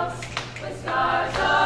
walls with scars